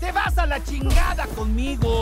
¡Te vas a la chingada conmigo!